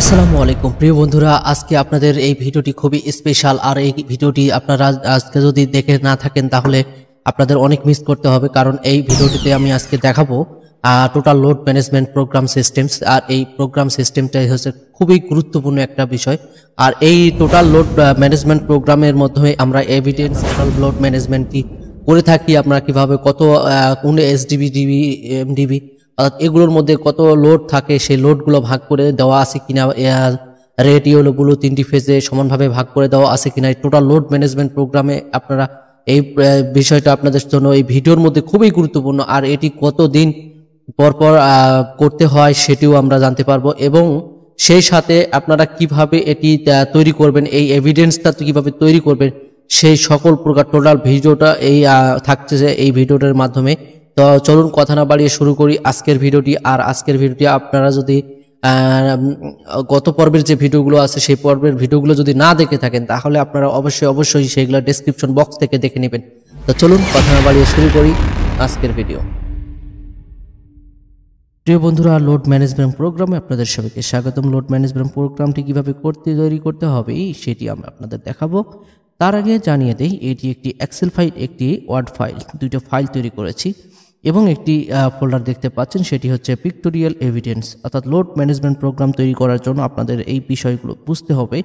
আসসালামু আলাইকুম। প্রিয় বন্ধুরা, আজকে আপনাদের এই ভিডিওটি খুবই স্পেশাল আর এই ভিডিওটি আপনারা আজকে যদি দেখে না থাকেন, তাহলে আপনাদের অনেক মিস করতে হবে। কারণ এই ভিডিওটিতে আমি আজকে দেখাবো total load management program systems আর এই প্রোগ্রাম সিস্টেমটাই হচ্ছে খুবই গুরুত্বপূর্ণ একটা বিষয়। আর এই টোটাল লোড ম্যানেজমেন্ট প্রোগ্রামের মাধ্যমে আমরা এভিডেন্স টোটাল লোড ম্যানেজমেন্টটি করে থাকি। আমরা কীভাবে কত কোন এসডিবি ডিবি এমডিবি অর্থাৎ এগুলোর মধ্যে কত লোড থাকে, সেই লোডগুলো ভাগ করে দেওয়া আছে কিনা ইয়েলোগুলো তিনটি ফেজে সমানভাবে ভাগ করে দেওয়া আছে কিনা টোটাল লোড ম্যানেজমেন্ট প্রোগ্রামে আপনারা এই বিষয়টা আপনাদের জন্য এই ভিডিওর মধ্যে খুবই গুরুত্বপূর্ণ। আর এটি কত দিন পরপর করতে হয় সেটিও আমরা জানতে পারব এবং সেই সাথে আপনারা কীভাবে এটি তৈরি করবেন, এই এভিডেন্সটা কীভাবে তৈরি করবেন, সেই সকল প্রকার টোটাল ভিডিওটা এই থাকছে এই ভিডিওটার মাধ্যমে তো চলুন কথা না বাড়িয়ে শুরু করি আজকের ভিডিওটি। আর আজকের ভিডিওটি আপনারা যদি গত পর্বের যে ভিডিওগুলো আছে, সেই পর্বের ভিডিওগুলো যদি না দেখে থাকেন, তাহলে আপনারা অবশ্যই অবশ্যই সেইগুলো ডেসক্রিপশন বক্স থেকে দেখে নেবেন। তো চলুন কথা না বাড়িয়ে শুরু করি আজকের ভিডিও। প্রিয় বন্ধুরা লোড ম্যানেজমেন্ট প্রোগ্রামে আপনাদের সবাইকে স্বাগতম। লোড ম্যানেজমেন্ট প্রোগ্রামটি কীভাবে করতে, তৈরি করতে হবে, সেটি আমরা আপনাদের দেখাবো। তার আগে জানিয়ে দেই, এটি একটি এক্সেল ফাইল একটি ওয়ার্ড ফাইল দুইটা ফাইল তৈরি করেছি। এবং একটি ফোল্ডার দেখতে পাচ্ছেন, সেটি হচ্ছে পিক্টোরিয়াল এভিডেন্স অর্থাৎ লোড ম্যানেজমেন্ট প্রোগ্রাম তৈরি করার জন্য আপনাদের এই বিষয়গুলো বুঝতে হবে,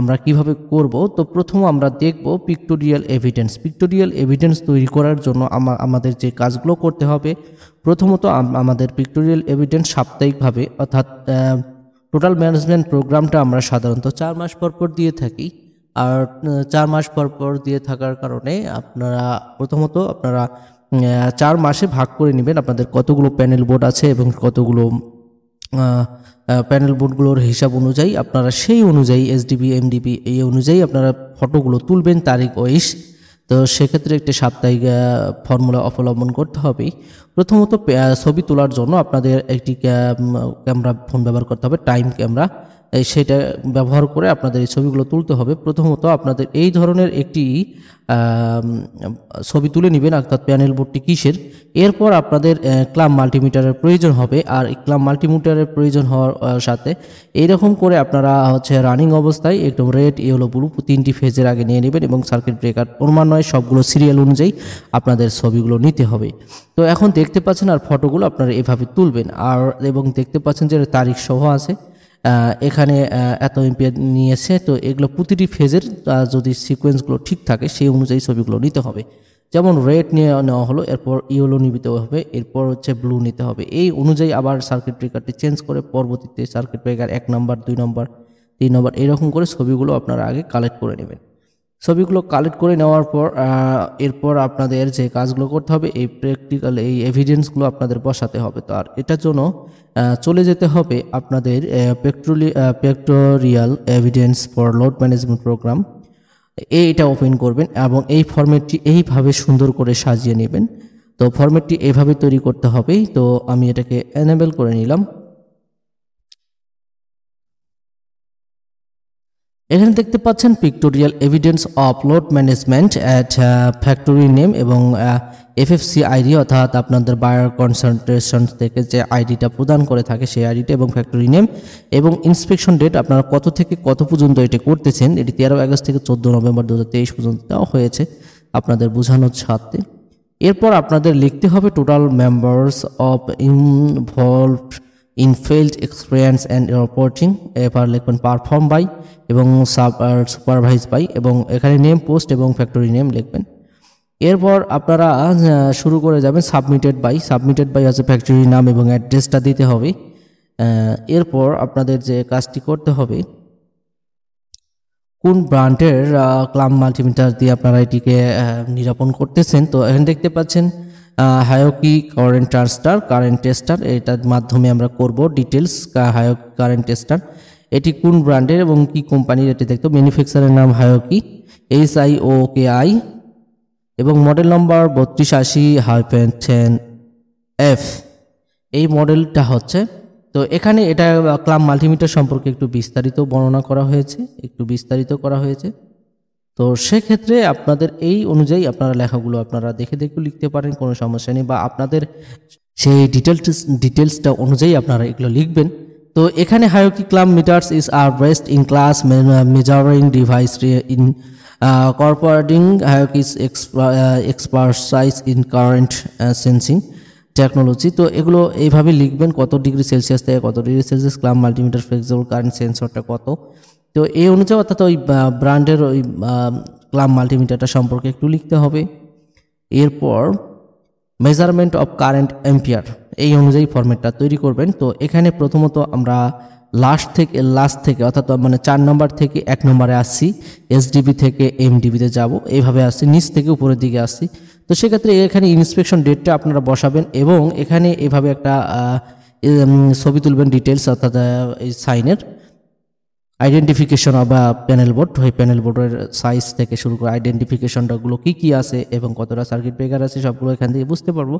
আমরা কীভাবে করব। তো প্রথম আমরা দেখব পিক্টোরিয়াল এভিডেন্স পিক্টোরিয়াল এভিডেন্স তৈরি করার জন্য আমাদের যে কাজগুলো করতে হবে, প্রথমত আমাদের পিক্টোরিয়াল এভিডেন্স সাপ্তাহিকভাবে, অর্থাৎ টোটাল ম্যানেজমেন্ট প্রোগ্রামটা আমরা সাধারণত চার মাস পর পর দিয়ে থাকি, আর চার মাস পর পর দিয়ে থাকার কারণে আপনারা প্রথমত আপনারা চার মাসে ভাগ করে নেবেন। আপনাদের কতগুলো প্যানেল বোর্ড আছে এবং কতগুলো প্যানেল বোর্ডগুলোর হিসাব অনুযায়ী আপনারা সেই অনুযায়ী এসডিবি এমডিবি এই অনুযায়ী আপনারা ফটোগুলো তুলবেন তারিখ ওইস তো সেক্ষেত্রে একটি সাপ্তাহিক ফর্মুলা অবলম্বন করতে হবে। প্রথমত ছবি তোলার জন্য আপনাদের একটি ক্যামেরা ফোন ব্যবহার করতে হবে টাইম ক্যামেরা সেটা ব্যবহার করে আপনাদের এই ছবিগুলো তুলতে হবে। প্রথমত আপনাদের এই ধরনের একটি ছবি তুলে নেবেন অর্থাৎ প্যানেল বোর্ডটি কিসের? এরপর আপনাদের ক্লাম মাল্টিমিটারের প্রয়োজন হবে আর ক্লাব মাল্টিমিটারের প্রয়োজন হওয়ার সাথে এইরকম করে আপনারা হচ্ছে রানিং অবস্থায় একদম রেড, ইয়েলো, ব্লু তিনটি ফেজের আগে নিয়ে নেবেন এবং সার্কিট ব্রেকার ক্রমান্বয়ে সবগুলো সিরিয়াল অনুযায়ী আপনাদের ছবিগুলো নিতে হবে। তো এখন দেখতে পাচ্ছেন আর ফটোগুলো আপনারা এভাবে তুলবেন। আর এবং দেখতে পাচ্ছেন যে তারিখ সহ আছে। এখানে এত এমপিয়ার নিয়েছে, তো এগুলো প্রতিটি ফেজের যদি সিকোয়েন্সগুলো ঠিক থাকে, সেই অনুযায়ী ছবিগুলো নিতে হবে। যেমন রেড নিয়ে নেওয়া হলো, এরপর ইয়েলো নিতে হবে, এরপর হচ্ছে ব্লু নিতে হবে। এই অনুযায়ী আবার সার্কিট ব্রেকারটি চেঞ্জ করে পরবর্তীতে সার্কিট ব্রেকার এক নম্বর দুই নম্বর তিন নম্বর এরকম করে ছবিগুলো আপনারা আগে কালেক্ট করে নেবেন। ছবিগুলো কালেক্ট করে নেওয়ার পর এরপর আপনাদের যে কাজগুলো করতে হবে, এই প্র্যাকটিক্যাল এই এভিডেন্সগুলো আপনাদের বসাতে হবে। তো আর এটার জন্য চলে যেতে হবে আপনাদের পেট্রোলি pictorial evidence for load management program এইটা ওপেন করবেন এবং এই ফরম্যাটটি এইভাবে সুন্দর করে সাজিয়ে নেবেন। তো ফরম্যাটটি এইভাবে তৈরি করতে হবে তো আমি এটাকে এনেবেল করে নিলাম। এখানে দেখতে পাচ্ছেন pictorial evidence of load management at factory name এবং এফএফসি আইডি অর্থাৎ আপনাদের বায়ার কনসেন্ট্রেশন থেকে যে আইডিটা প্রদান করে থাকে সেই আইডিটা এবং ফ্যাক্টরি নেম এবং ইন্সপেকশন ডেট আপনারা কত থেকে কত পর্যন্ত এটি করতেছেন, এটি তেরো আগস্ট থেকে চোদ্দ নভেম্বর দু হাজার তেইশ পর্যন্ত দেওয়া হয়েছে আপনাদের বোঝানোর সাথে। এরপর আপনাদের লিখতে হবে total members of involved in field experience and reporting এবার লিখবেন পারফর্ম বাই এবং সাব সুপারভাইজ বাই এবং এখানে নেম পোস্ট এবং ফ্যাক্টরি নেম লিখবেন। এরপর আপনারা শুরু করে যাবেন সাবমিটেড বাই সাবমিটেড বাই হচ্ছে ফ্যাক্টরি নাম এবং অ্যাড্রেসটা দিতে হবে। এরপর আপনাদের যে কাজটি করতে হবে কোন ব্র্যান্ডের ক্লাম মাল্টিমিটার দিয়ে আপনারা এটিকে আহ, নিরাপন করতেছেন। তো এখানে দেখতে পাচ্ছেন হায়োকি কারেন্ট ট্রান্সটার কারেন্ট টেস্টার এটার মাধ্যমে আমরা করব ডিটেলস হায়োকি কারেন্ট টেস্টার এটি কোন ব্র্যান্ডের এবং কি কোম্পানির এটি দেখতো ম্যানুফ্যাকচারের নাম Hioki H I O K I এবং মডেল নম্বর বত্রিশ আশি হাইফেন টেন এফ এই মডেলটা হচ্ছে, তো এখানে এটা ক্লাব মাল্টিমিটার সম্পর্কে একটু বিস্তারিত বর্ণনা করা হয়েছে, একটু বিস্তারিত করা হয়েছে। তো সেক্ষেত্রে আপনাদের এই অনুযায়ী আপনারা লেখাগুলো আপনারা দেখে দেখে লিখতে পারেন, কোনো সমস্যা নেই। বা আপনাদের সেই ডিটেলস ডিটেলসটা অনুযায়ী আপনারা এগুলো লিখবেন। তো এখানে Hioki clamp meters is are best in class measuring device incorporating Hioki's expertise in current sensing technology তো এগুলো এইভাবে লিখবেন, কত ডিগ্রি সেলসিয়াস থেকে কত degree Celsius clamp multimeter flexible current সেন্সরটা কত। তো এই অনুযায়ী অর্থাৎ ওই ব্র্যান্ডের ওই ক্লাম মাল্টিমিটারটা সম্পর্কে একটু লিখতে হবে। এরপর মেজারমেন্ট অফ কারেন্ট এম্পিয়ার এই অনুযায়ী ফরম্যাটটা তৈরি করবেন। তো এখানে প্রথমত আমরা লাস্ট থেকে লাস্ট থেকে, অর্থাৎ মানে চার নম্বর থেকে এক নম্বরে আসছি। এসডিবি থেকে এমডিবিতে যাব। এইভাবে আসছি, নিচ থেকে উপরের দিকে আসছি। তো সেক্ষেত্রে এখানে ইন্সপেকশন ডেটটা আপনারা বসাবেন এবং এখানে এভাবে একটা ছবি তুলবেন ডিটেলস অর্থাৎ এই সাইনের আইডেন্টিফিকেশন বা প্যানেল বোর্ড ওই প্যানেল বোর্ডের সাইজ থেকে শুরু করে আইডেন্টিফিকেশনটাগুলো কী কী আছে এবং কতটা সার্কিট ব্রেকার আছে সবগুলো এখান থেকে বুঝতে পারব।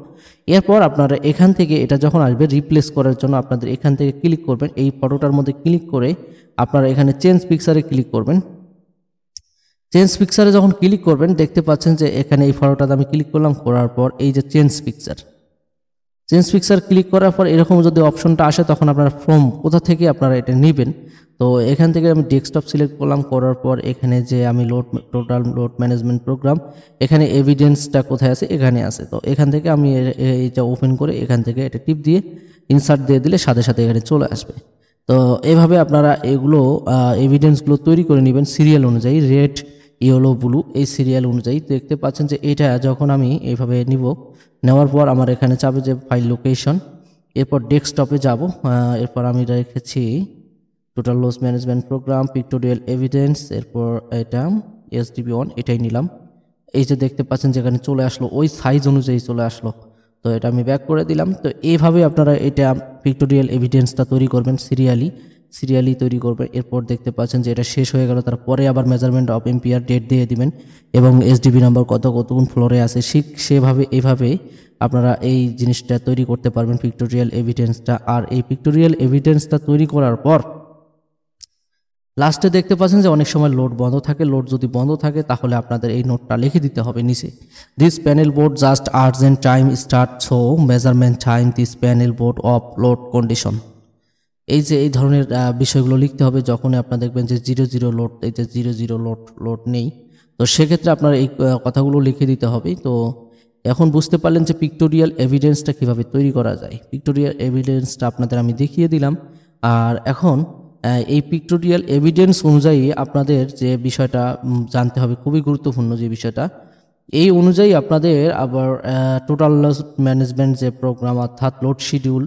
এরপর আপনারা এখান থেকে এটা যখন আসবে রিপ্লেস করার জন্য আপনাদের এখান থেকে ক্লিক করবেন। এই ফটোটার মধ্যে ক্লিক করে আপনারা এখানে চেঞ্জ পিকচারে ক্লিক করবেন। চেঞ্জ পিকচারে যখন ক্লিক করবেন, দেখতে পাচ্ছেন যে এখানে এই ফটোটাতে আমি ক্লিক করলাম, করার পর এই যে change picture change picture click করার পর এরকম যদি অপশনটা আসে, তখন আপনার ফ্রম কোথা থেকে আপনারা এটা নেবেন। তো এখান থেকে আমি ডেস্কটপ সিলেক্ট করলাম, করার পর এখানে যে আমি load total load management program, এখানে এভিডেন্সটা কোথায় আছে? এখানে আছে। তো এখান থেকে আমি এইটা ওপেন করে এখান থেকে এটা টিপ দিয়ে ইনসার্ট দিয়ে দিলে সাথে সাথে এখানে চলে আসবে। তো এভাবে আপনারা এগুলো এভিডেন্সগুলো তৈরি করে নেবেন সিরিয়াল অনুযায়ী রেড ইয়েলো ব্লু এই সিরিয়াল অনুযায়ী দেখতে পাচ্ছেন যে এটা যখন আমি এইভাবে নিব, নেওয়ার পর আমার এখানে চাবে যে ফাইল লোকেশন এরপর ডেস্কটপে যাব এরপর আমি রেখেছি total loss management program pictorial evidence এরপর এটা এসডিবি ওয়ান এটাই নিলাম। এই যে দেখতে পাচ্ছেন যেখানে চলে আসলো, ওই সাইজ অনুযায়ী চলে আসলো। তো এটা আমি ব্যাক করে দিলাম। তো এইভাবে আপনারা এটা পিক্টোরিয়াল এভিডেন্সটা তৈরি করবেন সিরিয়ালি সিরিয়ালি তৈরি করবে। এরপর দেখতে পাচ্ছেন যে এটা শেষ হয়ে গেল। তারপরে আবার মেজারমেন্ট অফ এম্পিয়ার ডেট দিয়ে দিবেন এবং এসডিবি নাম্বার কত কতক্ষণ ফ্লোরে আছে। ঠিক সেভাবে এইভাবে আপনারা এই জিনিসটা তৈরি করতে পারবেন পিক্টোরিয়াল এভিডেন্সটা আর এই পিক্টোরিয়াল এভিডেন্সটা তৈরি করার পর লাস্টে দেখতে পাচ্ছেন যে অনেক সময় লোড বন্ধ থাকে। লোড যদি বন্ধ থাকে তাহলে আপনাদের এই নোটটা লিখে দিতে হবে নিচে। This panel board just urgent time start so measurement time this panel board of load condition এই যে, এই ধরনের বিষয়গুলো লিখতে হবে যখনই আপনার দেখবেন যে জিরো জিরো লোড, এই যে জিরো জিরো লোড লোড নেই। তো সেক্ষেত্রে আপনার এই কথাগুলো লিখে দিতে হবে। তো এখন বুঝতে পারলেন যে পিক্টোরিয়াল এভিডেন্সটা কীভাবে তৈরি করা যায়। পিক্টোরিয়াল এভিডেন্সটা আপনাদের আমি দেখিয়ে দিলাম। আর এখন এই পিক্টোরিয়াল এভিডেন্স অনুযায়ী আপনাদের যে বিষয়টা জানতে হবে, খুবই গুরুত্বপূর্ণ যে বিষয়টা, এই অনুযায়ী আপনাদের আবার টোটাল ম্যানেজমেন্ট যে প্রোগ্রাম অর্থাৎ লোড শিডিউল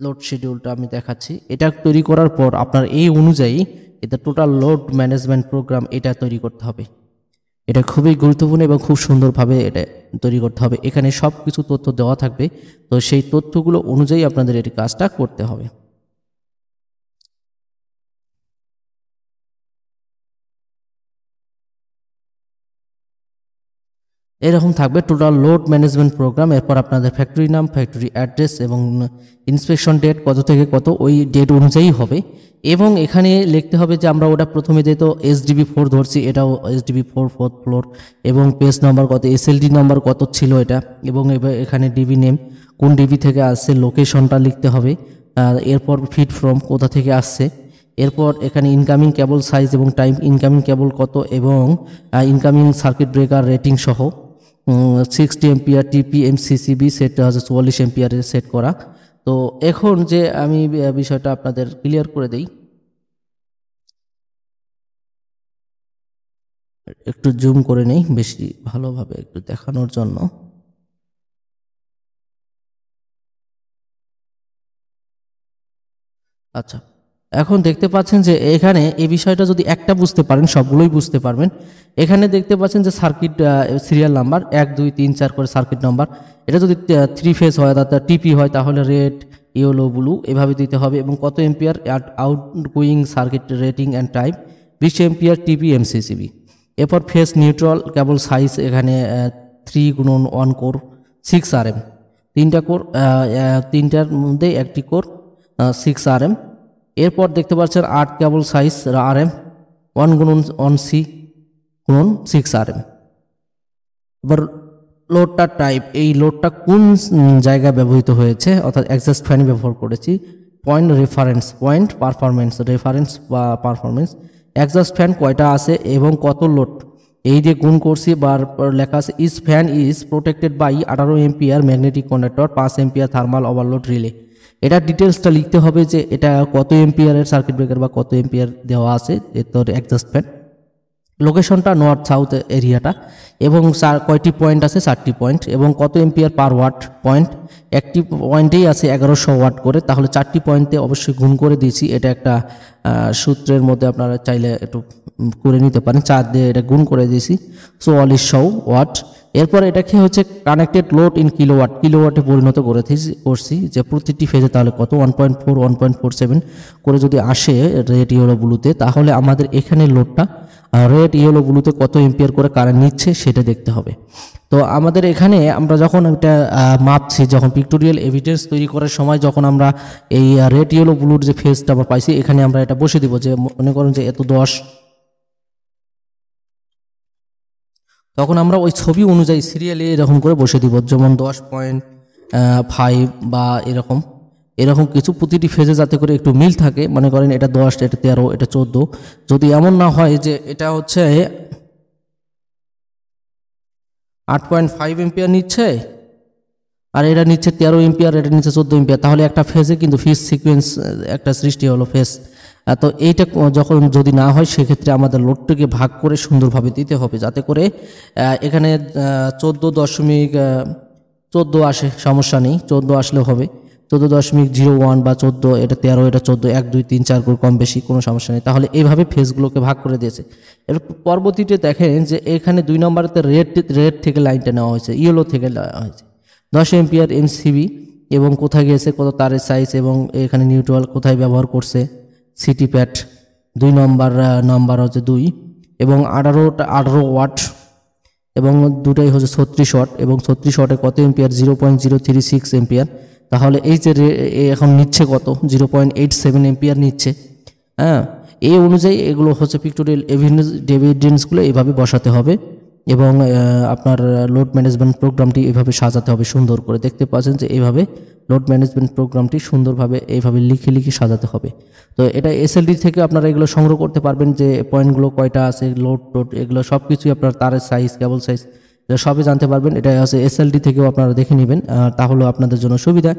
লোড শিডিউলটা আমি দেখাচ্ছি। এটা তৈরি করার পর আপনার এই অনুযায়ী এটা টোটাল লোড ম্যানেজমেন্ট প্রোগ্রাম এটা তৈরি করতে হবে। এটা খুবই গুরুত্বপূর্ণ এবং খুব সুন্দরভাবে এটা তৈরি করতে হবে। এখানে সব কিছু তথ্য দেওয়া থাকবে। তো সেই তথ্যগুলো অনুযায়ী আপনাদের এটি কাজটা করতে হবে। এরকম থাকবে টোটাল লোড ম্যানেজমেন্ট প্রোগ্রাম এরপর আপনাদের ফ্যাক্টরি নাম ফ্যাক্টরি অ্যাড্রেস এবং ইন্সপেকশন ডেট কত থেকে কত, ওই ডেট অনুযায়ী হবে। এবং এখানে লিখতে হবে যে আমরা ওটা প্রথমে যেহেতু এসডিবি ফোর ধরছি, এটাও এসডিবি ফোর ফোর্থ ফ্লোর এবং পেজ নাম্বার কত এসএলডি নাম্বার কত ছিল এটা, এবং এখানে ডিবি নেম কোন ডিবি থেকে আসছে লোকেশনটা লিখতে হবে এরপর ফিট ফ্রম কোথা থেকে আসছে, এরপর এখানে ইনকামিং কেবল সাইজ এবং টাইম ইনকামিং কেবল কত, এবং ইনকামিং সার্কিট ব্রেকার রেটিং সহ sixty MPR TP MCCB set হচ্ছে চুয়াল্লিশ এমপিআরে সেট করা। তো এখন যে আমি বিষয়টা আপনাদের ক্লিয়ার করে দেই। একটু জুম করে নেই, বেশি ভালোভাবে একটু দেখানোর জন্য। আচ্ছা এখন দেখতে পাচ্ছেন যে এখানে এই বিষয়টা যদি একটা বুঝতে পারেন, সবগুলোই বুঝতে পারবেন। এখানে দেখতে পাচ্ছেন যে সার্কিট সিরিয়াল নাম্বার এক, দুই, তিন, চার করে সার্কিট নাম্বার এটা যদি থ্রি ফেজ হয় অর্থাৎ টিপি হয়, তাহলে রেড ইয়েলো ব্লু এভাবে দিতে হবে এবং কত ampere out going circuit rating and type বিশ এম্পিয়ার টিপি এমসিসিবি এরপর ফেস নিউট্রাল কেবল সাইজ এখানে থ্রি গুণন one core six R M তিনটা কোর তিনটার মধ্যে একটি কোর সিক্স আর এম এরপর দেখতে পাচ্ছেন আট cable size R M one গুণন ওয়ান সি গুণন সিক্স আর এম এবার লোডটা টাইপ এই লোডটা কোন জায়গায় ব্যবহৃত হয়েছে? অর্থাৎ অ্যাডজাস্ট ফ্যান ব্যবহার করেছি। Point reference point performance reference বা পারফরমেন্স একজাস্ট ফ্যান কয়টা আছে এবং কত লোড এই যে গুণ করছি বা লেখা আছে this fan is protected by আঠারো এমপিআর ম্যাগনেটিক কন্ডাক্টর পাঁচ এমপিআর থার্মাল ওভারলোড রিলে এটা ডিটেলসটা লিখতে হবে যে এটা কত এমপিআরের সার্কিট ব্রেকার বা কত এমপিআর দেওয়া আছে এর তোর একজাস্ট ফ্যান লোকেশনটা নর্থ সাউথ এরিয়াটা এবং কয়টি পয়েন্ট আছে? চারটি পয়েন্ট এবং কত এমপিআর পার ওয়াট পয়েন্ট একটি পয়েন্টেই আছে এগারোশো ওয়াট করে, তাহলে চারটি পয়েন্টে অবশ্যই গুণ করে দিয়েছি। এটা একটা সূত্রের মধ্যে আপনারা চাইলে একটু করে নিতে পারেন। চার দিয়ে এটা গুণ করে দিয়েছি। চুয়াল্লিশশো ওয়াট এরপর এটাকে হচ্ছে কানেক্টেড লোড ইন কিলোওয়াট কিলোওয়াটে পরিণত করে করছি যে প্রতিটি ফেজে তাহলে কত? One point four one point four seven করে যদি আসে রেড ইয়েলো ব্লুতে তাহলে আমাদের এখানে লোডটা রেড ইয়েলো ব্লুতে কত এম্পিয়ার করে কারেন্ট নিচ্ছে সেটা দেখতে হবে। তো আমাদের এখানে আমরা যখন এটা মাপছি, যখন পিক্টোরিয়াল এভিডেন্স তৈরি করার সময় যখন আমরা এই রেড ইয়েলো ব্লুর যে ফেজটা আমরা পাইছি, এখানে আমরা এটা বসে দিব যে মনে করুন যে এত দশ তখন আমরা ওই ছবি অনুযায়ী সিরিয়ালি এরকম করে বসে দিব। যেমন দশ পয়েন্ট ফাইভ বা এরকম। এরকম কিছু প্রতিটি ফেজে যাতে করে একটু মিল থাকে। মনে করেন এটা দশ, এটা তেরো, এটা চোদ্দ। যদি এমন না হয় যে এটা হচ্ছে আট পয়েন্ট ফাইভ এম্পিয়ার নিচ্ছে, আর এটা নিচ্ছে তেরো এম্পিয়ার এটা নিচ্ছে চোদ্দ এম্পিয়ার তাহলে একটা ফেজে কিন্তু ফিস সিকোয়েন্স একটা সৃষ্টি হলো ফেস তো এইটা যখন যদি না হয়, সেক্ষেত্রে আমাদের লোডটাকে ভাগ করে সুন্দরভাবে দিতে হবে, যাতে করে এখানে চোদ্দ দশমিক চোদ্দ আসে, সমস্যা নেই, চোদ্দ আসলেও হবে। চোদ্দ দশমিক জিরো ওয়ান বা চোদ্দ, এটা তেরো, এটা চোদ্দ, এক, দুই, তিন, চার করে কম বেশি কোনো সমস্যা নেই। তাহলে এইভাবে ফেজগুলোকে ভাগ করে দিয়েছে। এর পরবর্তীতে দেখেন যে এখানে দুই নম্বরেতে রেড রেড থেকে লাইনটা নেওয়া হয়েছে, ইয়েলো থেকে নেওয়া হয়েছে। দশ এমপিআর এমসিবি এবং কোথায় গিয়েছে, কত তারের সাইজ এবং এখানে নিউট্রাল কোথায় ব্যবহার করছে? সিটি প্যাট দুই নম্বর নাম্বার হচ্ছে দুই এবং আঠারোটা আঠারো ওয়াট এবং দুটাই হচ্ছে ছত্রিশ ওয়াট এবং ছত্রিশ ওয়াটে কত ampere? Zero point zero three six ampere. তাহলে এই যে এখন নিচ্ছে কত? Zero point eight seven ampere নিচ্ছে। হ্যাঁ এই অনুযায়ী এগুলো হচ্ছে পিক্টোরিয়াল এভিডেন্স এভিডেন্সগুলো এইভাবে বসাতে হবে এবং আপনার লোড ম্যানেজমেন্ট প্রোগ্রামটি এভাবে সাজাতে হবে সুন্দর করে। দেখতে পাচ্ছেন যে এইভাবে লোড ম্যানেজমেন্ট প্রোগ্রামটি সুন্দরভাবে এইভাবে লিখে লিখে সাজাতে হবে। তো এটা এসএলডি থেকে আপনারা এগুলো সংগ্রহ করতে পারবেন যে পয়েন্টগুলো কয়টা আছে লোড টোড এগুলো সব কিছুই আপনার তারের সাইজ কেবল সাইজ সবই জানতে পারবেন। এটা আছে এসএলডি থেকেও আপনারা দেখে নেবেন আহ, তাহলে আপনাদের জন্য সুবিধা।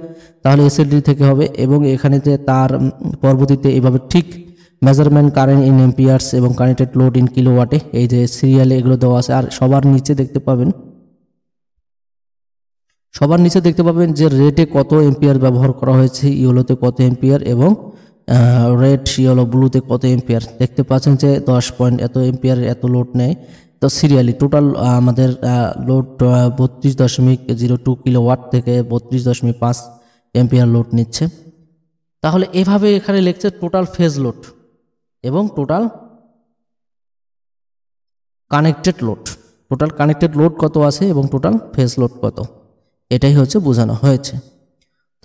তাহলে এসএলডি থেকে হবে এবং এখানে যে তার পরবর্তীতে এইভাবে ঠিক মেজারমেন্ট কারেন্ট ইন এম্পিয়ার্স এবং কানেক্টেড লোড ইন কিলোওয়াটে এই যে সিরিয়ালে এগুলো দেওয়া আছে আর সবার নিচে দেখতে পাবেন সবার নিচে দেখতে পাবেন যে রেটে কত এম্পিয়ার ব্যবহার করা হয়েছে ইয়েলোতে কত এম্পিয়ার এবং রেড ইয়েলো ব্লুতে কত এম্পিয়ার দেখতে পাচ্ছেন যে দশ পয়েন্ট এত এম্পিয়ার এত লোড নেয়। তো সিরিয়ালি টোটাল আমাদের লোড বত্রিশ দশমিক জিরো টু কিলো ওয়াট থেকে বত্রিশ দশমিক পাঁচ এম্পিয়ার লোড নিচ্ছে। তাহলে এভাবে এখানে লিখছে টোটাল ফেজ লোড এবং total connected load total connected load কত আছে এবং টোটাল ফেজ লোড কত? এটাই হচ্ছে বোঝানো হয়েছে।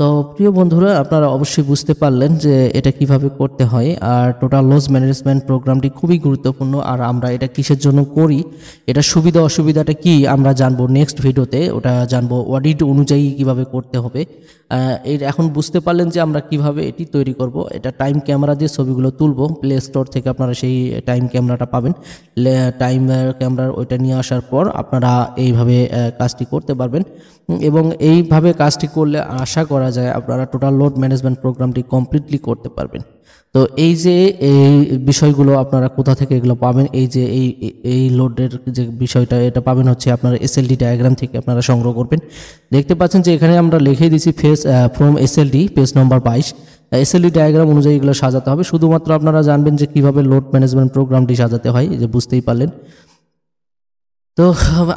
তো প্রিয় বন্ধুরা, আপনারা অবশ্যই বুঝতে পারলেন যে এটা কীভাবে করতে হয়। আর টোটাল লস ম্যানেজমেন্ট প্রোগ্রামটি খুবই গুরুত্বপূর্ণ। আর আমরা এটা কিসের জন্য করি, এটা সুবিধা অসুবিধাটা কি, আমরা জানব নেক্সট ভিডিওতে ওটা জানব অডিট অনুযায়ী কীভাবে করতে হবে। এর এখন বুঝতে পারলেন যে আমরা কীভাবে এটি তৈরি করব। এটা টাইম ক্যামেরা দিয়ে ছবিগুলো তুলবো। প্লে স্টোর থেকে আপনারা সেই টাইম ক্যামেরাটা পাবেন। টাইম ক্যামেরার ওইটা নিয়ে আসার পর আপনারা এইভাবে কাজটি করতে পারবেন। এবং এইভাবে কাজটি করলে আশা করা যায়, আপনারা টোটাল লোড ম্যানেজমেন্ট প্রোগ্রামটি কমপ্লিটলি করতে পারবেন। তো এই যে এই বিষয়গুলো আপনারা কোথা থেকে এগুলো পাবেন, এই যে এই এই লোডের যে বিষয়টা, এটা পাবেন হচ্ছে আপনারা এসএলডি ডায়াগ্রাম থেকে আপনারা সংগ্রহ করবেন। দেখতে পাচ্ছেন যে এখানে আমরা লিখে দিছি phase from SLD page number বাইশ। এসএলডি ডায়াগ্রাম অনুযায়ী এগুলো সাজাতে হবে। শুধুমাত্র আপনারা জানবেন যে কীভাবে লোড ম্যানেজমেন্ট প্রোগ্রামটি সাজাতে হয় যে বুঝতেই পারলেন। তো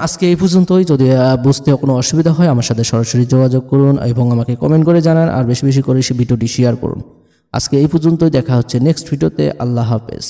আজকে এই পর্যন্তই। যদি বুঝতে কোনো অসুবিধা হয়, আমার সাথে সরাসরি যোগাযোগ করুন এবং আমাকে কমেন্ট করে জানান, আর বেশি বেশি করে সে ভিডিওটি শেয়ার করুন। আজকে এই পর্যন্তই, দেখা হচ্ছে নেক্সট ভিডিওতে আল্লাহ হাফেজ।